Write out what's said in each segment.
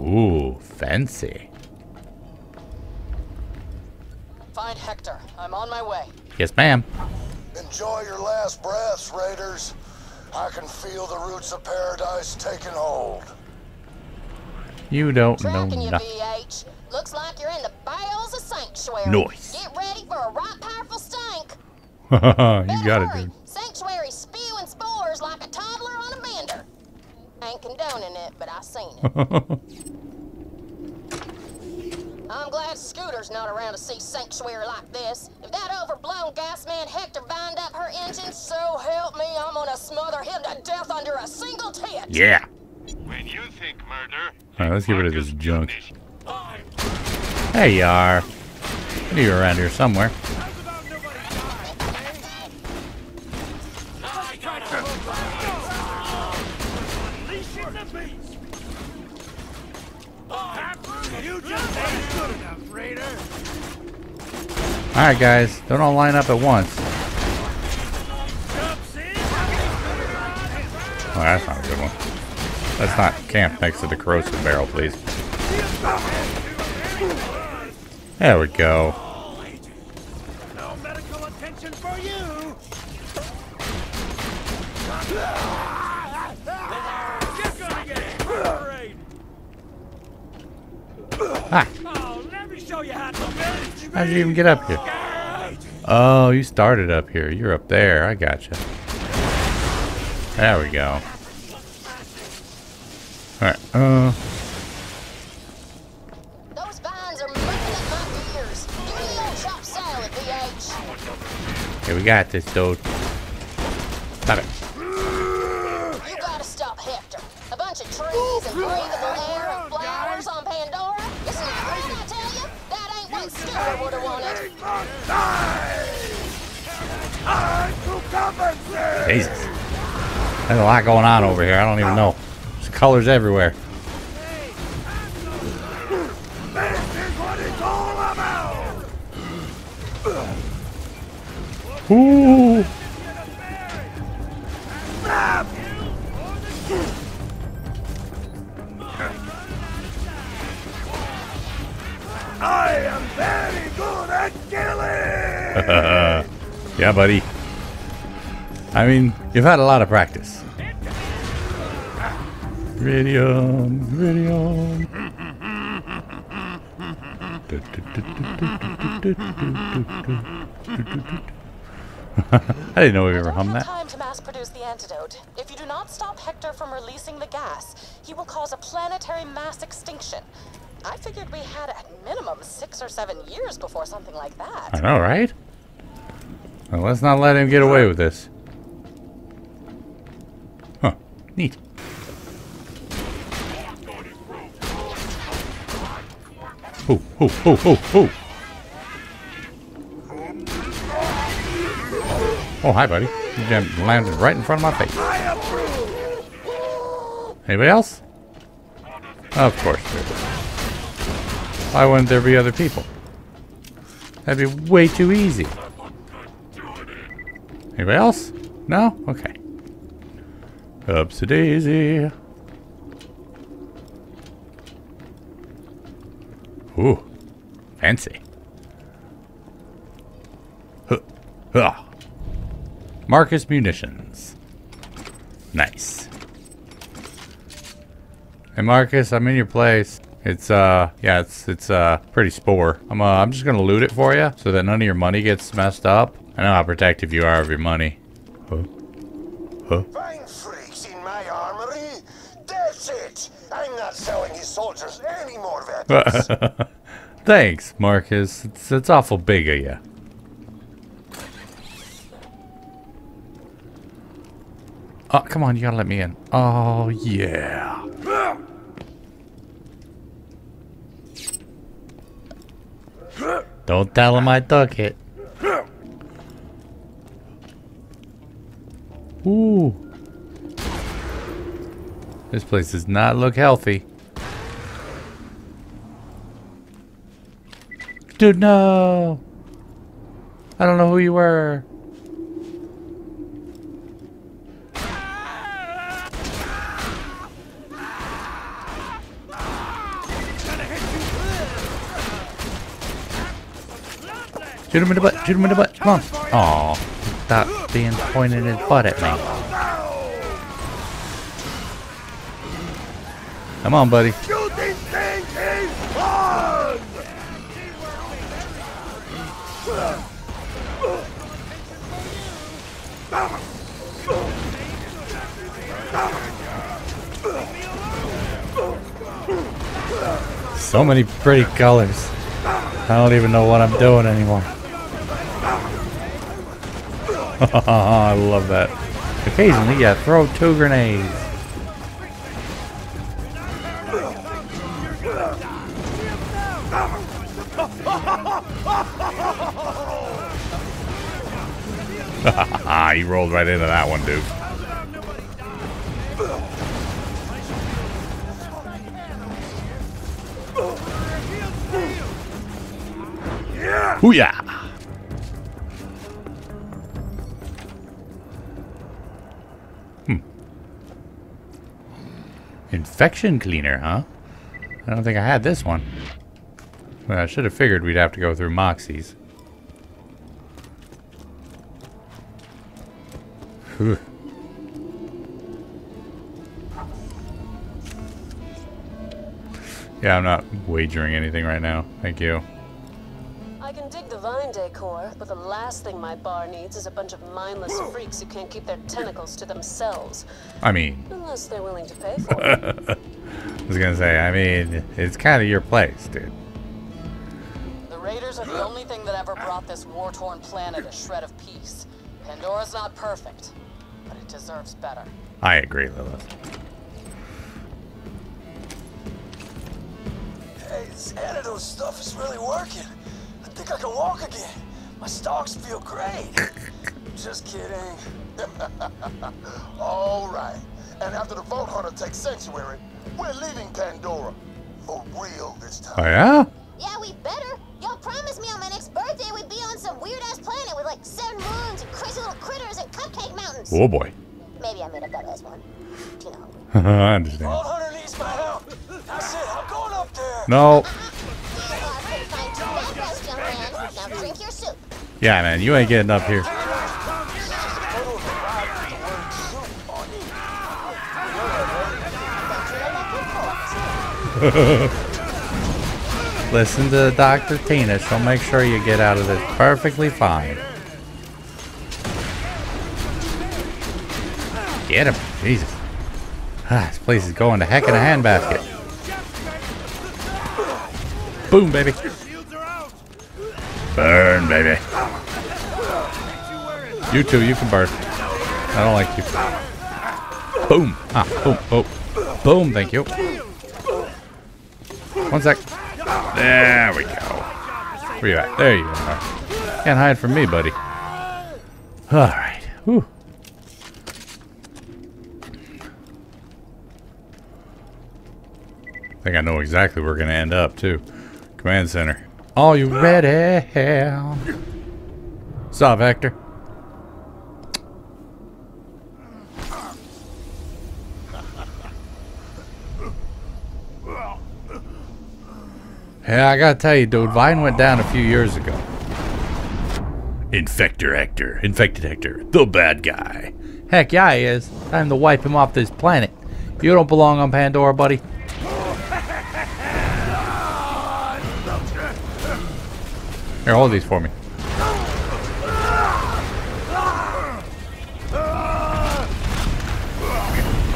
Ooh, fancy. Find Hector. I'm on my way. Yes, ma'am. Enjoy your last breaths, Raiders. I can feel the roots of paradise taking hold. You don't know Tracking you, nothing. VH. Looks like you're in the bowels of Sanctuary. Noise. Get ready for a right powerful stank. you got it, dude. Sanctuary spewing spores like a toddler on a bender. Ain't condoning it, but I seen it. I'm glad Scooter's not around to see Sanctuary like this. If that overblown gas man Hector bind up her engine, so help me, I'm gonna smother him to death under a single tit. yeah. When you think murder, Alright, let's get rid of this junk. Finish. There you are. I knew you were around here somewhere. Alright, guys. Don't all line up at once. Oh, that's not a good one. Let's not camp next to the corrosive barrel, please. There we go. No medical attention for you! You're gonna get parade! Ah, Oh, let me show you how to manage how'd you even get up here? Oh, you started up here. You're up there. I gotcha. There we go. Alright, uh, Those vines are moving at my ears. Give me the old chopped salad, VH. here we got this, dude. Stop it. Jesus. There's a lot going on over here. I don't even know. There's colors everywhere. Ooh. I am very good at killing! yeah, buddy. I mean, you've had a lot of practice. Iridium, iridium. I didn't know we ever hummed that. time to mass produce the antidote. If you do not stop Hector from releasing the gas, he will cause a planetary mass extinction. I figured we had at minimum six or seven years before something like that. I know, right? Well, let's not let him get away with this. Huh. Neat. Oh, oh, oh, oh, oh. Oh, hi, buddy. You jumped, landed right in front of my face. Anybody else? Of course there is. Why wouldn't there be other people? That'd be way too easy. Anybody else? No? Okay. Ups daisy. Ooh. Fancy. Huh. Huh. Marcus Munitions. Nice. Hey Marcus, I'm in your place. It's uh yeah, it's it's uh pretty spore. I'm uh I'm just gonna loot it for you so that none of your money gets messed up. I know how protective you are of your money. Huh? Huh? Fine freaks in my armory. That's it. I'm not selling his soldiers any more weapons. Thanks, Marcus. It's it's awful big of you. Oh, come on, you gotta let me in. Oh, yeah. Don't tell him I took it. Ooh. This place does not look healthy. Dude, no! I don't know who you were. Shoot him in the butt, shoot him in the butt, come on. Aw, stop being pointing his butt at me. Come on, buddy. Shoot these things! He's fun! So many pretty colors. I don't even know what I'm doing anymore. I love that. Occasionally, yeah, throw two grenades. he rolled right into that one, dude. Hooyah! Hmm. Infection cleaner, huh? I don't think I had this one. Well, I should have figured we'd have to go through Moxie's. Whew. Yeah, I'm not wagering anything right now. Thank you. I can dig the vine decor, but the last thing my bar needs is a bunch of mindless freaks who can't keep their tentacles to themselves. I mean, Unless they're willing to pay for it. I was gonna say, I mean, it's kind of your place, dude. The Raiders are the only thing that ever brought this war-torn planet a shred of peace. Pandora's not perfect, but it deserves better. I agree, Lilith. Hey, this antidote stuff is really working. I think I can walk again. My stalks feel great. Just kidding. All right. And after the Vault Hunter takes Sanctuary, we're leaving Pandora. For real this time. Oh time. yeah? Yeah, we better. Y'all promised me on my next birthday we'd be on some weird ass planet with like seven moons and crazy little critters and cupcake mountains. Oh boy. Maybe I made up that last one. You know. I understand. Hunter needs my help. That's it. I'm going up there. No. Uh-huh. Well, I couldn't find two bad guys, young man. Now drink your soup. Yeah, man, you ain't getting up here. Listen to Dr. Tina. She'll make sure you get out of this perfectly fine. Get him. Jesus. Ah, this place is going to heck in a handbasket. Boom, baby. Burn, baby. You too, you can burn. I don't like you. Boom. Ah, boom. Oh. Boom, thank you. One sec. There we go. Where you at? There you are. Can't hide from me, buddy. Alright. Whew. I think I know exactly where we're going to end up, too. Command center. Are you ready? Stop, Hector. Yeah, I gotta tell you, dude, Vine went down a few years ago. Infector Hector. Infected Hector. The bad guy. Heck yeah, he is. Time to wipe him off this planet. You don't belong on Pandora, buddy. Here, hold these for me.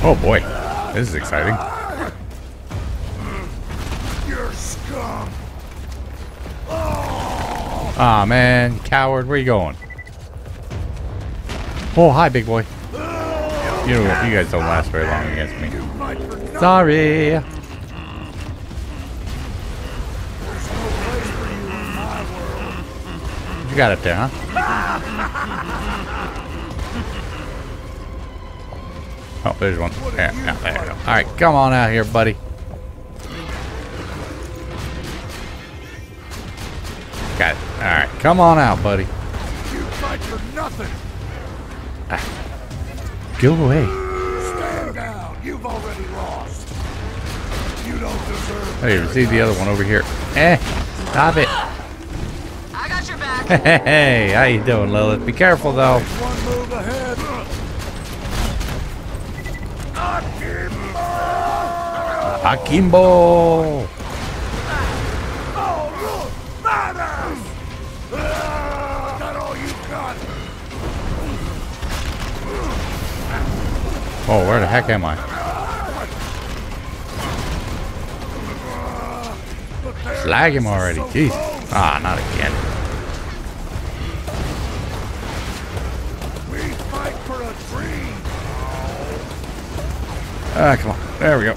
Oh boy, this is exciting. Ah man, coward, where you going? Oh, hi, big boy. You you guys don't last very long against me. Sorry. You got it there, huh? Oh, there's one. There go. All right, come on out here, buddy. Come on out, buddy. You fight for nothing! Go away. Stand down! You've already lost! You don't deserve Hey, see the other one over here? Eh, stop it. I got your back. Hey, how you doing, Lilith? Be careful though. One move ahead. Akimbo. Oh, Oh, where the heck am I? Slag him already. Jeez. Ah, not again. We fight for a dream. Ah, come on. There we go.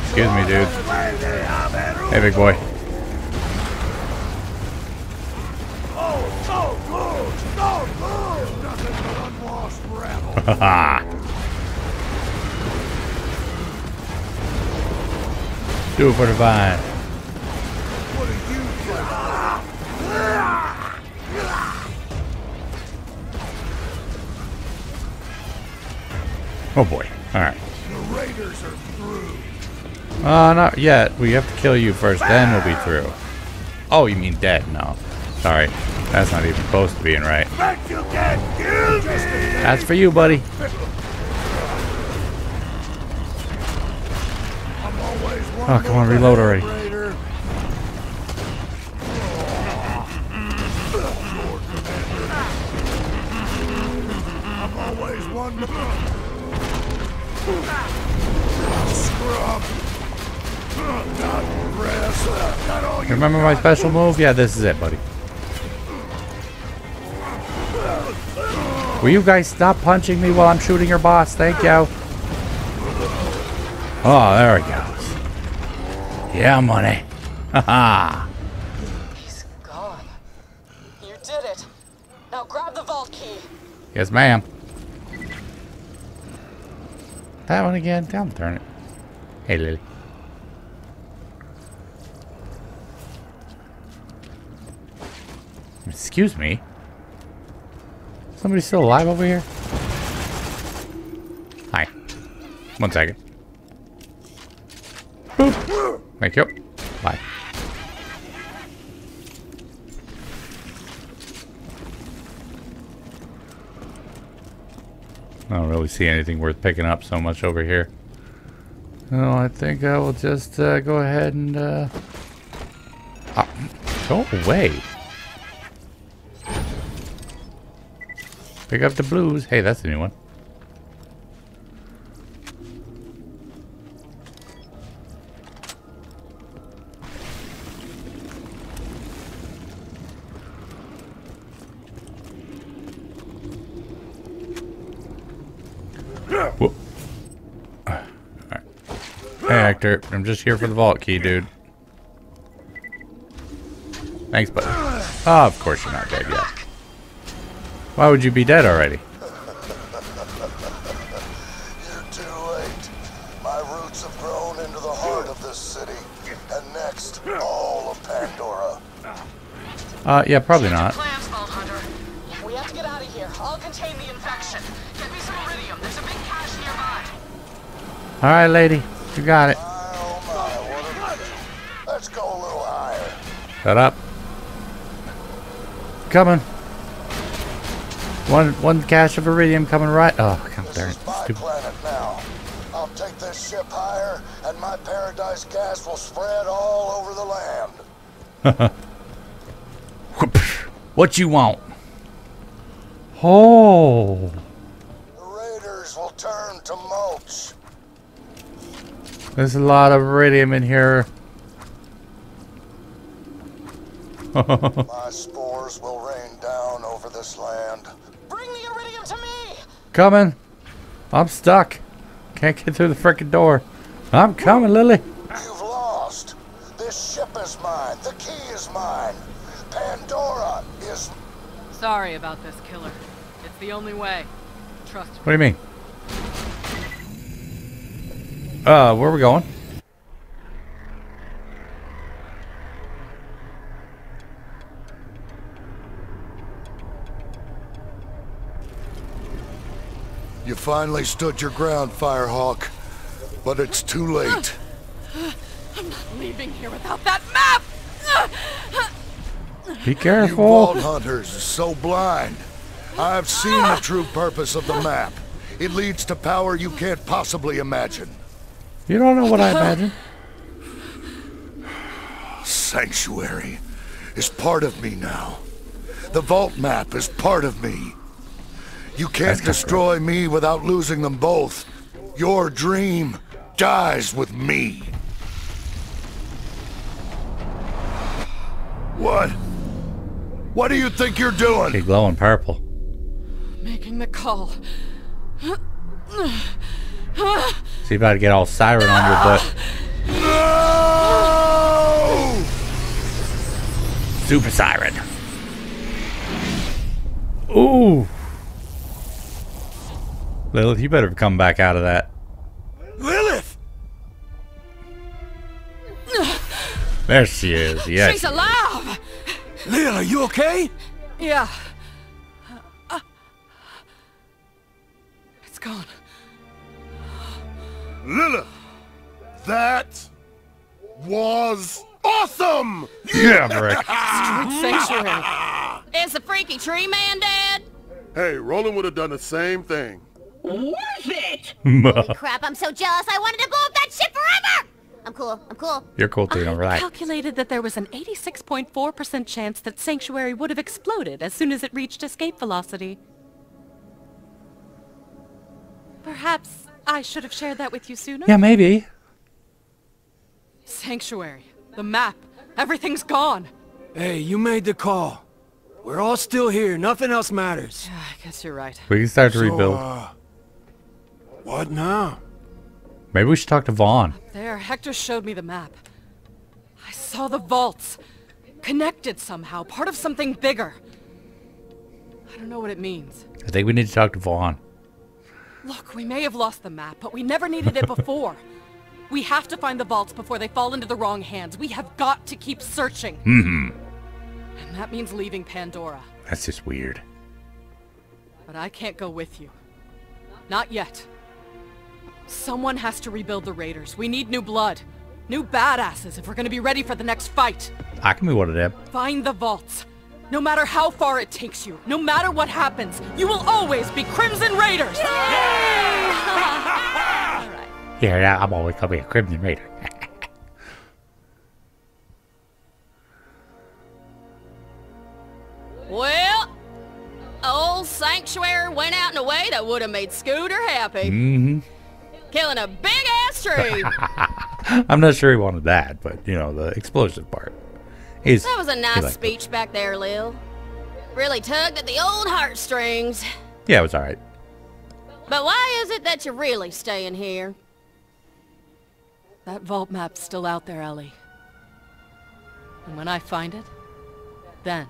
Excuse me, dude. Lady, I'm at Hey, big boy. Oh, so Do it for the vine. what do you? Oh boy. All right. The Raiders are through. Uh, not yet. We have to kill you first, then we'll be through. Oh, you mean dead? No. Sorry. That's not even close to being right. Bet you can kill me! That's for you, buddy. I'm always one Oh, come on, reload already. Remember my special move? Yeah, this is it, buddy. Will you guys stop punching me while I'm shooting your boss? Thank you. Oh, there we goes. Yeah, money. Haha. He's gone. You did it. Now grab the vault key. yes, ma'am. That one again? Down, turn it. Hey, Lily. Excuse me. Somebody still alive over here? Hi. One second. Boop. Thank you. Bye. I don't really see anything worth picking up so much over here. No, I think I will just uh, go ahead and uh, ah, go away. Pick up the blues. Hey, that's a new one. I'm just here for the vault key, dude. Thanks, buddy. Oh, of course you're not dead yet. Why would you be dead already? You're too late. My roots have grown into the heart of this city. And next, all of Pandora. Uh, yeah, probably not. Plans, Vault Hunter. We have to get out of here. I'll contain the infection. Get me some iridium. There's a big cache nearby. Alright, lady. You got it. Shut up. Coming. One one cache of iridium coming right. Oh, come This darn it. is my Stupid. planet now. I'll take this ship higher, and my paradise gas will spread all over the land. What you want? Oh. The raiders will turn to mulch. There's a lot of iridium in here. My spores will rain down over this land. Bring the iridium to me. coming. I'm stuck. Can't get through the frickin' door. I'm coming, Lily. You've lost. This ship is mine. The key is mine. Pandora is Sorry about this, killer. It's the only way. Trust me. What do you mean? Uh, where are we going? You finally stood your ground, Firehawk. But it's too late. I'm not leaving here without that map! Be careful. You careful. vault hunters are so blind. I've seen the true purpose of the map. It leads to power you can't possibly imagine. You don't know what I imagine. Sanctuary is part of me now. The vault map is part of me. You can't kinda destroy me without losing them both. Your dream dies with me. What? What do you think you're doing? Okay, glowing purple. Making the call. See about to get all siren on your butt. No! Super siren. Ooh. Lilith, you better come back out of that. Lilith! There she is. Yes. She's alive! Lil, are you okay? Yeah. Uh, it's gone. Lilith! That was awesome! Yeah, Rick. Sanctuary. Is the freaky tree man dead? Hey, Roland would have done the same thing. Crap, I'm so jealous. I wanted to blow up that ship forever! I'm cool. I'm cool. You're cool too, I right? calculated that there was an 86.4% chance that Sanctuary would have exploded as soon as it reached escape velocity. Perhaps I should have shared that with you sooner? Yeah, maybe. Sanctuary. The map. Everything's gone. Hey, you made the call. We're all still here. Nothing else matters. Yeah, I guess you're right. We can start to So, rebuild. uh, what now? Maybe we should talk to Vaughn. There, Hector showed me the map. I saw the vaults. Connected somehow, part of something bigger. I don't know what it means. I think we need to talk to Vaughn. Look, we may have lost the map, but we never needed it before. we have to find the vaults before they fall into the wrong hands. We have got to keep searching. Mm hmm And that means leaving Pandora. That's just weird. But I can't go with you. Not yet. Someone has to rebuild the Raiders. We need new blood. New badasses if we're gonna be ready for the next fight. I can be one of them. Find the vaults. No matter how far it takes you, no matter what happens, you will always be Crimson Raiders! Yeah, I'm always gonna be a Crimson Raider. Well, old Sanctuary went out in a way that would have made Scooter happy. hmm Killing a big ass tree. I'm not sure he wanted that, but you know the explosive part. He's that was a nice liked it. speech back there, Lil. Really tugged at the old heartstrings. Yeah, it was all right. But why is it that you're really staying here? That vault map's still out there, Ellie. And when I find it, then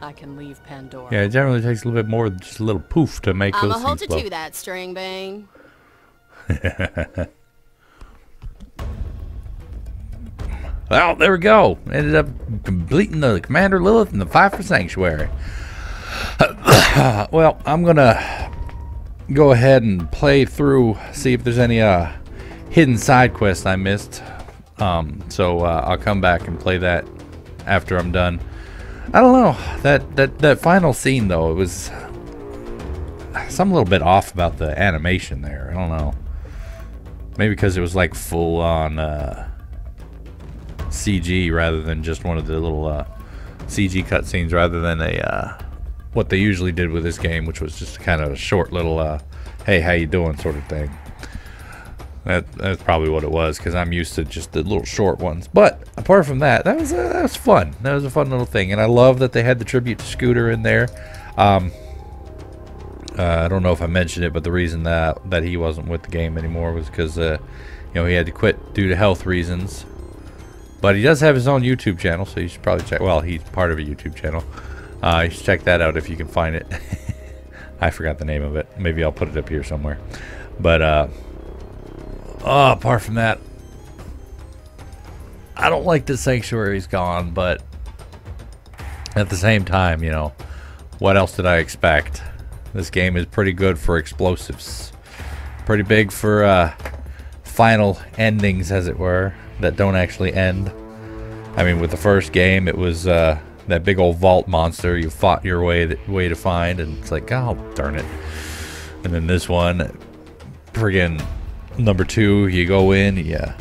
I can leave Pandora. Yeah, it generally takes a little bit more than just a little poof to make I'ma those hold things you blow. to that, String Bean. Well, there we go. Ended up completing the Commander Lilith and the for Sanctuary. well, I'm gonna go ahead and play through, see if there's any uh, hidden side quests I missed. Um, so uh, I'll come back and play that after I'm done. I don't know that that that final scene though. It was some little bit off about the animation there. I don't know. Maybe because it was like full on. Uh, CG rather than just one of the little uh, CG cutscenes, rather than a uh, what they usually did with this game, which was just kind of a short little uh, "Hey, how you doing?" sort of thing. That that's probably what it was because I'm used to just the little short ones. But apart from that, that was uh, that was fun. That was a fun little thing, and I love that they had the tribute to Scooter in there. Um, uh, I don't know if I mentioned it, but the reason that that he wasn't with the game anymore was because uh, you know he had to quit due to health reasons. But he does have his own YouTube channel, so you should probably check. Well, he's part of a YouTube channel. Uh, you should check that out if you can find it. I forgot the name of it. Maybe I'll put it up here somewhere. But uh, oh, apart from that, I don't like that Sanctuary's gone. But at the same time, you know, what else did I expect? This game is pretty good for explosives. Pretty big for uh, final endings, as it were, that don't actually end. I mean, with the first game, it was uh, that big old vault monster you fought your way way to find, and it's like, oh darn it. And then this one, friggin' number two, you go in, yeah.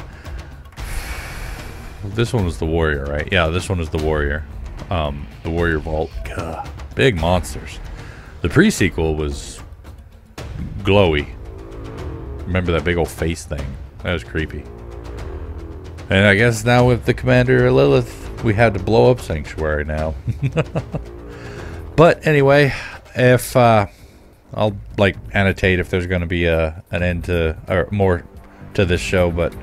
This one was the warrior, right? Yeah, this one was the warrior. Um, the warrior vault. Gah, big monsters. The pre-sequel was glowy. Remember that big old face thing? That was creepy. And I guess now with the Commander Lilith, we had to blow up Sanctuary now. but anyway, if uh, I'll like annotate if there's going to be a an end to or more to this show, but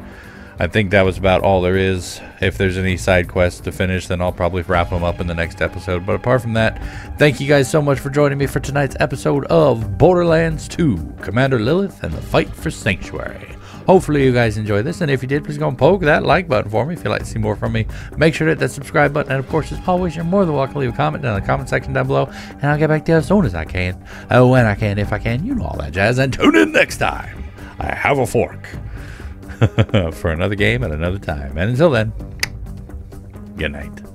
I think that was about all there is. If there's any side quests to finish, then I'll probably wrap them up in the next episode. But apart from that, thank you guys so much for joining me for tonight's episode of Borderlands 2 Commander Lilith and the Fight for Sanctuary. Hopefully you guys enjoyed this, and if you did, please go and poke that like button for me if you'd like to see more from me. Make sure to hit that subscribe button, and of course, as always, you're more than welcome to leave a comment down in the comment section down below, and I'll get back to you as soon as I can. Oh, when I can, if I can, you know all that jazz, and tune in next time. I have a fork. for another game at another time. And until then, good night.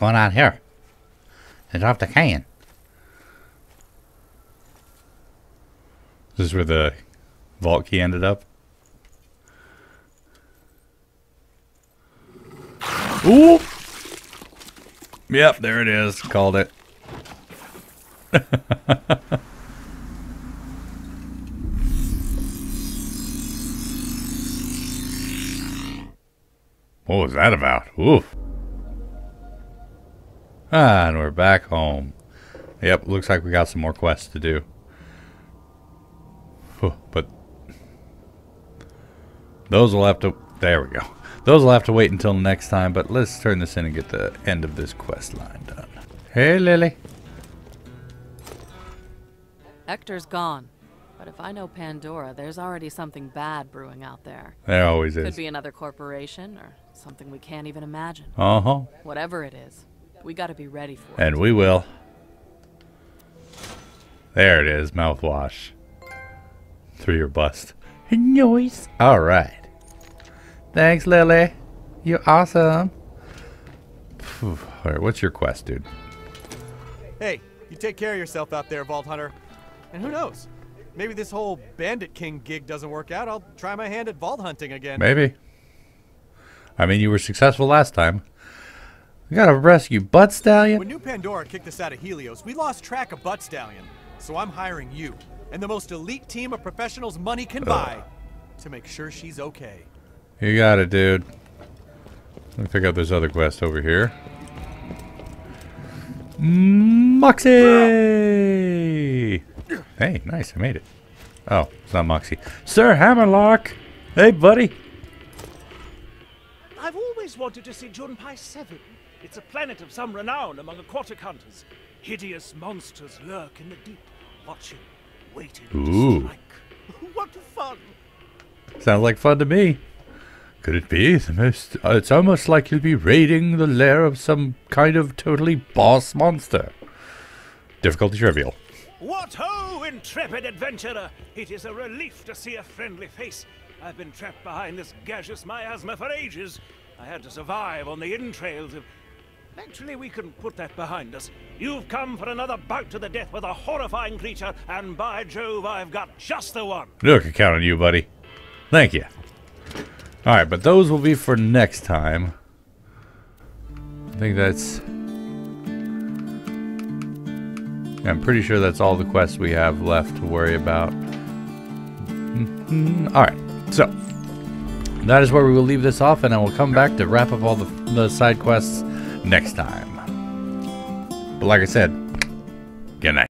Going on here? They dropped a can. This is where the vault key ended up. Ooh! Yep, there it is. Called it. what was that about? Oof. Ah, and we're back home. Yep, looks like we got some more quests to do. But those will have to... There we go. Those will have to wait until next time, but let's turn this in and get the end of this quest line done. Hey, Lily. Hector's gone. But if I know Pandora, there's already something bad brewing out there. There always is. Could be another corporation or something we can't even imagine. Uh-huh. Whatever it is, we gotta be ready for it. And we will. There it is, mouthwash. Through your bust. Noise. All right. Thanks, Lily. You're awesome. All right, what's your quest, dude? Hey, you take care of yourself out there, Vault Hunter. And who knows? Maybe this whole Bandit King gig doesn't work out. I'll try my hand at vault hunting again. Maybe. I mean, you were successful last time. We gotta rescue Butt Stallion. When New Pandora kicked us out of Helios, we lost track of Butt Stallion. So I'm hiring you and the most elite team of professionals money can buy to make sure she's okay. You got it, dude. Let me pick up this other quest over here. Moxie! Hey, nice, I made it. Oh, it's not Moxie. Sir Hammerlock! Hey, buddy! I've always wanted to see Junpai 7. It's a planet of some renown among aquatic hunters. Hideous monsters lurk in the deep, watching, waiting Ooh. to strike. what fun! Sounds like fun to me. Could it be the most... Uh, it's almost like you'll be raiding the lair of some kind of totally boss monster. Difficulty trivial. What ho, intrepid adventurer! It is a relief to see a friendly face. I've been trapped behind this gaseous miasma for ages. I had to survive on the entrails of... Actually, we can put that behind us. You've come for another bout to the death with a horrifying creature, and by Jove, I've got just the one. Look, I count on you, buddy. Thank you. Alright, but those will be for next time. I think that's... I'm pretty sure that's all the quests we have left to worry about. Mhm. Alright, so... That is where we will leave this off, and I will come back to wrap up all the, the side quests next time. But like I said, good night.